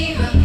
you